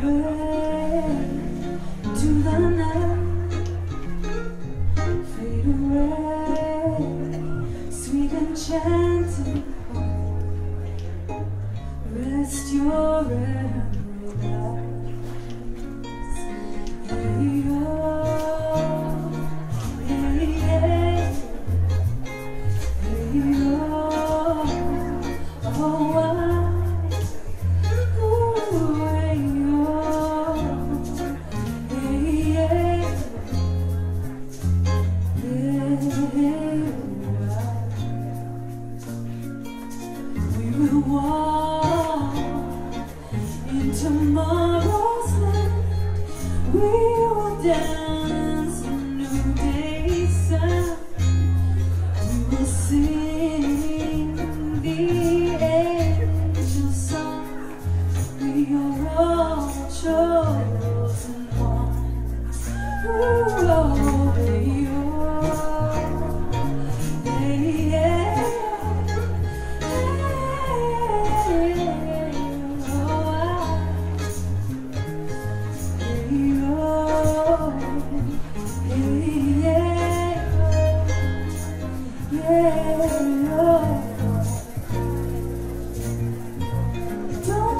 to the night, fade away, sweet enchanted. Rest your embrace. will walk in tomorrow's land. We will dance.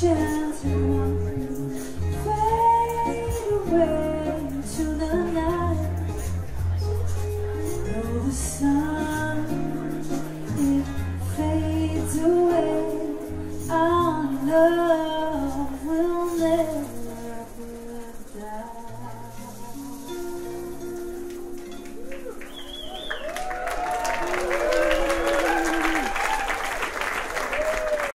shelter.